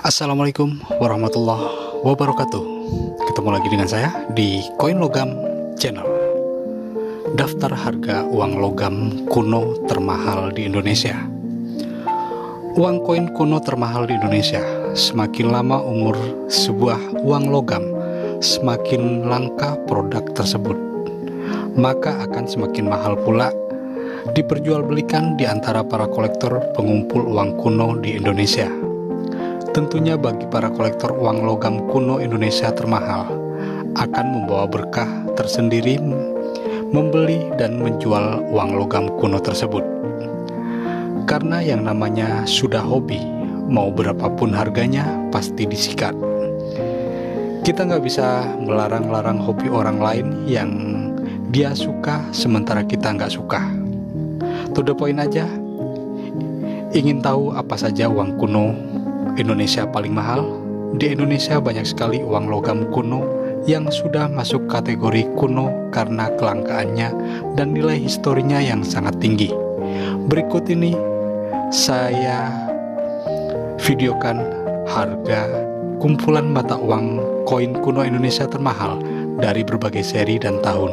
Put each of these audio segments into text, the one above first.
Assalamualaikum warahmatullahi wabarakatuh. Ketemu lagi dengan saya di Koin Logam Channel. Daftar harga uang logam kuno termahal di Indonesia. Uang koin kuno termahal di Indonesia. Semakin lama umur sebuah uang logam Semakin langka produk tersebut. Maka akan semakin mahal pula diperjualbelikan di antara para kolektor pengumpul uang kuno di Indonesia. Tentunya bagi para kolektor uang logam kuno Indonesia termahal akan membawa berkah tersendiri membeli dan menjual uang logam kuno tersebut. Karena yang namanya sudah hobi, mau berapapun harganya pasti disikat. Kita nggak bisa melarang-larang hobi orang lain yang dia suka sementara kita nggak suka To the point aja. Ingin tahu apa saja uang kuno Indonesia paling mahal? Di Indonesia banyak sekali uang logam kuno yang sudah masuk kategori kuno karena kelangkaannya dan nilai historinya yang sangat tinggi. Berikut ini saya videokan harga kumpulan mata uang koin kuno Indonesia termahal dari berbagai seri dan tahun.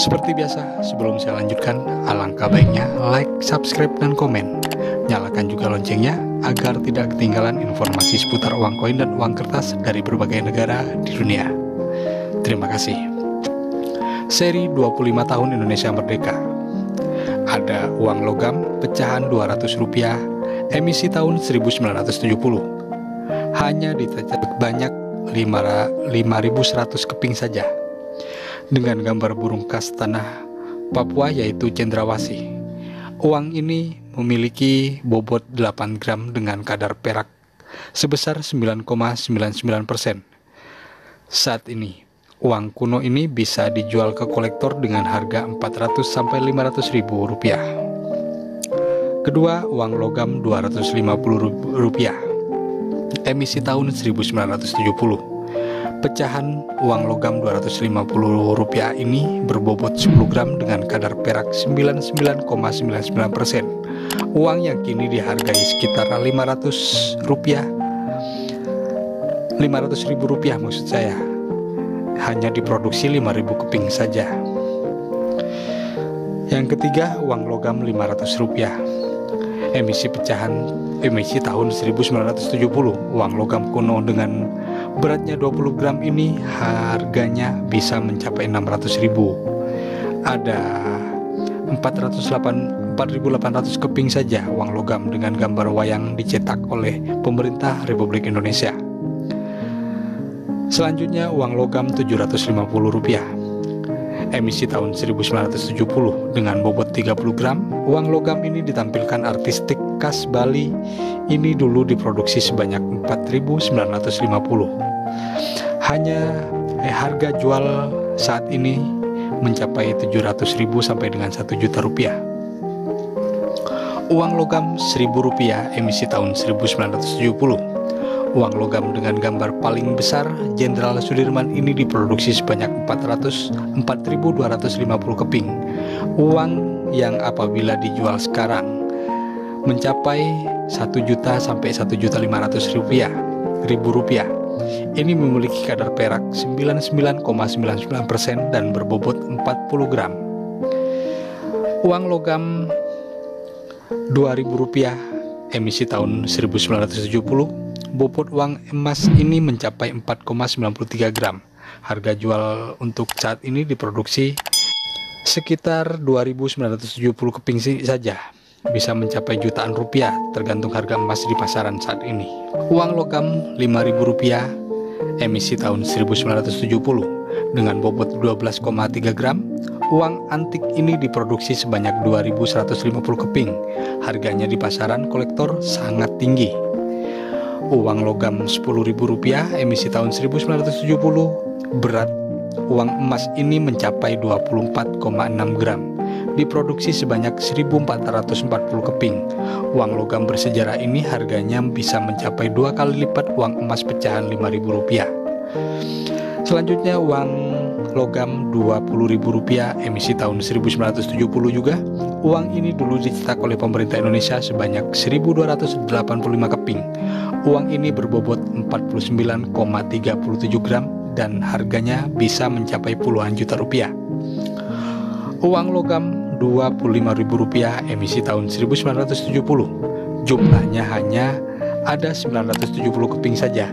Seperti biasa, sebelum saya lanjutkan, alangkah baiknya like, subscribe, dan komen. Nyalakan juga loncengnya agar tidak ketinggalan informasi seputar uang koin dan uang kertas dari berbagai negara di dunia. Terima kasih. Seri 25 tahun Indonesia Merdeka. Ada uang logam pecahan 200 rupiah emisi tahun 1970. Hanya dicetak banyak 5.100 keping saja dengan gambar burung khas tanah Papua yaitu cendrawasih. Uang ini memiliki bobot 8 gram dengan kadar perak sebesar 9,99 persen. Saat ini, uang kuno ini bisa dijual ke kolektor dengan harga 400 sampai 500 ribu rupiah. Kedua, uang logam 250 rupiah. Emisi tahun 1970 Pecahan uang logam 250 rupiah ini berbobot 10 gram dengan kadar perak 99,99%. persen. Uang yang kini dihargai sekitar 500 rupiah 500 ribu rupiah maksud saya hanya diproduksi 5000 keping saja yang ketiga uang logam 500 rupiah emisi pecahan emisi tahun 1970 uang logam kuno dengan Beratnya 20 gram ini harganya bisa mencapai 600 ribu. Ada 408 4.800 keping saja uang logam dengan gambar wayang dicetak oleh pemerintah Republik Indonesia. Selanjutnya uang logam 750 rupiah. Emisi tahun 1970 dengan bobot 30 gram, uang logam ini ditampilkan artistik khas Bali ini dulu diproduksi sebanyak 4.950. Hanya eh, harga jual saat ini mencapai 700.000 sampai dengan 1 juta rupiah. Uang logam 1000 rupiah emisi tahun 1970. Uang logam dengan gambar paling besar Jenderal Sudirman ini diproduksi sebanyak 400 4.250 keping. Uang yang apabila dijual sekarang mencapai 1 juta sampai 1 juta 500 rupiah, ribu rupiah. Ini memiliki kadar perak 99,99% persen dan berbobot 40 gram. Uang logam 2000 rupiah emisi tahun 1970, bobot uang emas ini mencapai 4,93 gram. Harga jual untuk saat ini diproduksi sekitar 2970 keping saja bisa mencapai jutaan rupiah tergantung harga emas di pasaran saat ini. Uang logam 5000 rupiah emisi tahun 1970 dengan bobot 12,3 gram. Uang antik ini diproduksi sebanyak 2150 keping. Harganya di pasaran kolektor sangat tinggi. Uang logam 10.000 rupiah emisi tahun 1970 berat uang emas ini mencapai 24,6 gram diproduksi sebanyak 1440 keping. Uang logam bersejarah ini harganya bisa mencapai dua kali lipat uang emas pecahan 5000 rupiah. Selanjutnya uang logam Rp20.000 emisi tahun 1970 juga. Uang ini dulu dicetak oleh pemerintah Indonesia sebanyak 1285 keping. Uang ini berbobot 49,37 gram dan harganya bisa mencapai puluhan juta rupiah. Uang logam Rp25.000 emisi tahun 1970. Jumlahnya hanya ada 970 keping saja.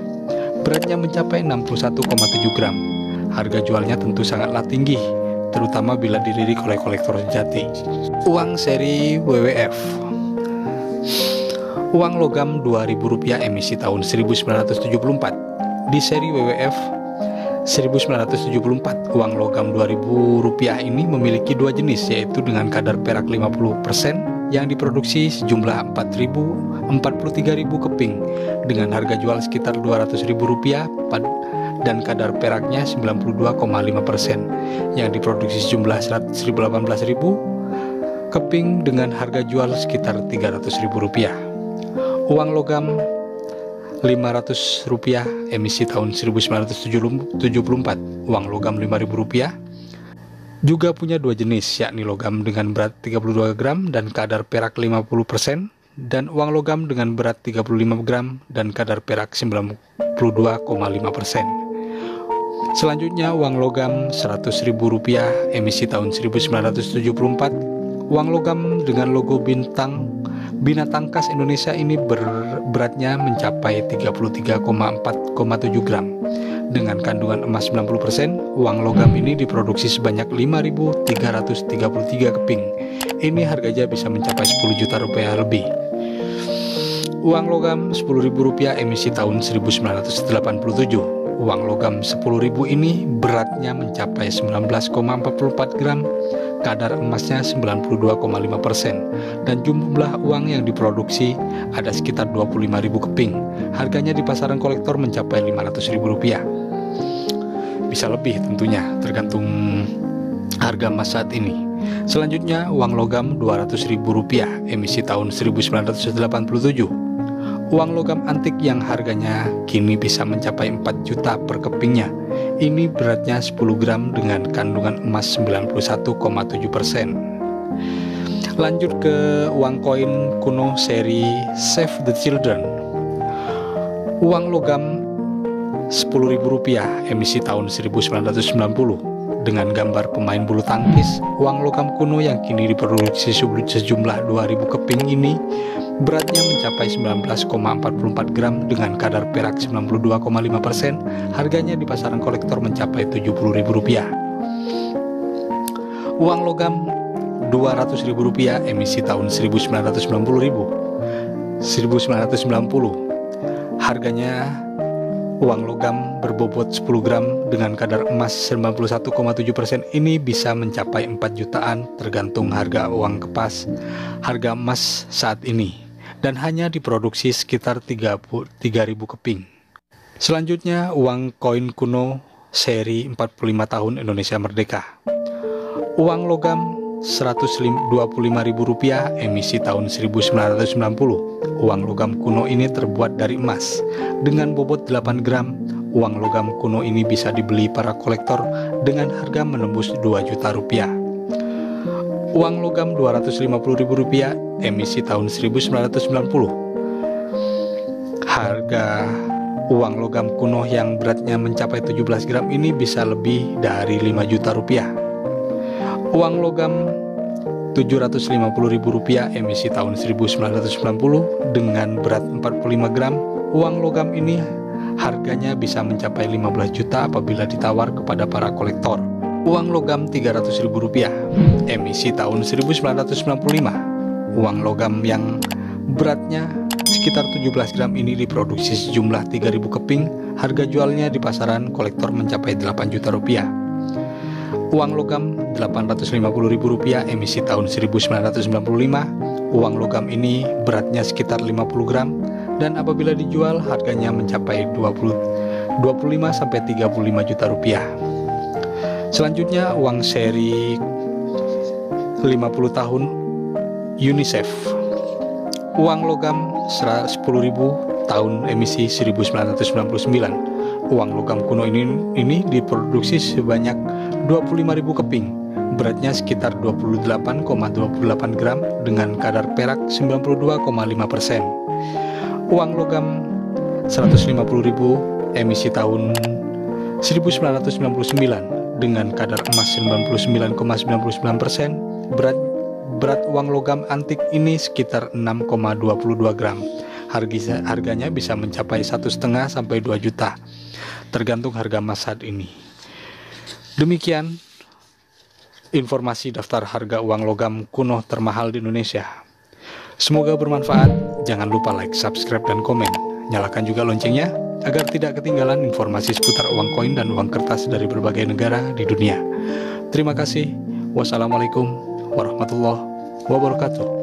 Beratnya mencapai 61,7 gram. Harga jualnya tentu sangatlah tinggi, terutama bila dilirik oleh kolektor sejati. Uang seri WWF Uang logam Rp2.000 emisi tahun 1974. Di seri WWF 1974, uang logam Rp2.000 ini memiliki dua jenis, yaitu dengan kadar perak 50% yang diproduksi sejumlah 4.000 43.000 keping dengan harga jual sekitar Rp200.000 dan kadar peraknya 92,5% yang diproduksi sejumlah 118.000 keping dengan harga jual sekitar Rp300.000. Uang logam Rp500 emisi tahun 1974 uang logam Rp5.000 juga punya dua jenis yakni logam dengan berat 32 gram dan kadar perak 50% dan uang logam dengan berat 35 gram dan kadar perak 92,5%. Selanjutnya uang logam Rp100.000 emisi tahun 1974 uang logam dengan logo bintang Binatang khas Indonesia ini beratnya mencapai 33,4,7 gram. Dengan kandungan emas 90%, uang logam ini diproduksi sebanyak 5.333 keping. Ini harganya bisa mencapai 10 juta rupiah lebih. Uang logam Rp10.000 emisi tahun 1987. Uang logam 10.000 ini beratnya mencapai 19,44 gram kadar emasnya 92,5% dan jumlah uang yang diproduksi ada sekitar 25.000 keping. Harganya di pasaran kolektor mencapai Rp500.000. Bisa lebih tentunya, tergantung harga emas saat ini. Selanjutnya, uang logam Rp200.000 emisi tahun 1987 Uang logam antik yang harganya kini bisa mencapai 4 juta per kepingnya. Ini beratnya 10 gram dengan kandungan emas 91,7 persen. Lanjut ke uang koin kuno seri Save the Children. Uang logam Rp10.000 emisi tahun 1990 dengan gambar pemain bulu tangkis, uang logam kuno yang kini diproduksi sejumlah 2000 keping ini Beratnya mencapai 19,44 gram dengan kadar perak 92,5 persen. Harganya di pasaran kolektor mencapai Rp70.000. Uang logam Rp200.000 emisi tahun 1990.000. 1990. Harganya uang logam berbobot 10 gram dengan kadar emas 91,7% persen ini bisa mencapai 4 jutaan tergantung harga uang kepas harga emas saat ini dan hanya diproduksi sekitar 3.000 keping. Selanjutnya, uang koin kuno seri 45 tahun Indonesia Merdeka. Uang logam Rp125.000 emisi tahun 1990. Uang logam kuno ini terbuat dari emas. Dengan bobot 8 gram, uang logam kuno ini bisa dibeli para kolektor dengan harga menembus 2 juta rupiah. Uang logam Rp250.000 emisi tahun 1990. Harga uang logam kuno yang beratnya mencapai 17 gram ini bisa lebih dari 5 juta rupiah. Uang logam Rp750.000 emisi tahun 1990 dengan berat 45 gram. Uang logam ini harganya bisa mencapai 15 juta apabila ditawar kepada para kolektor uang logam Rp300.000 emisi tahun 1995 uang logam yang beratnya sekitar 17 gram ini diproduksi sejumlah 3000 keping. Harga jualnya di pasaran kolektor mencapai 8 juta rupiah. Uang logam Rp850.000 emisi tahun 1995 uang logam ini beratnya sekitar 50 gram. Dan apabila dijual harganya mencapai 20 25 sampai 35 juta rupiah. Selanjutnya uang seri 50 tahun UNICEF. Uang logam 10.000 tahun emisi 1999. Uang logam kuno ini ini diproduksi sebanyak 25.000 keping, beratnya sekitar 28,28 gram dengan kadar perak 92,5 persen. Uang logam 150.000 emisi tahun 1999 dengan kadar emas 99,99 persen, berat berat uang logam antik ini sekitar 6,22 gram. Harga, harganya bisa mencapai satu setengah sampai 2 juta, tergantung harga emas saat ini. Demikian informasi daftar harga uang logam kuno termahal di Indonesia. Semoga bermanfaat. Jangan lupa like, subscribe, dan komen. Nyalakan juga loncengnya agar tidak ketinggalan informasi seputar uang koin dan uang kertas dari berbagai negara di dunia. Terima kasih. Wassalamualaikum warahmatullahi wabarakatuh.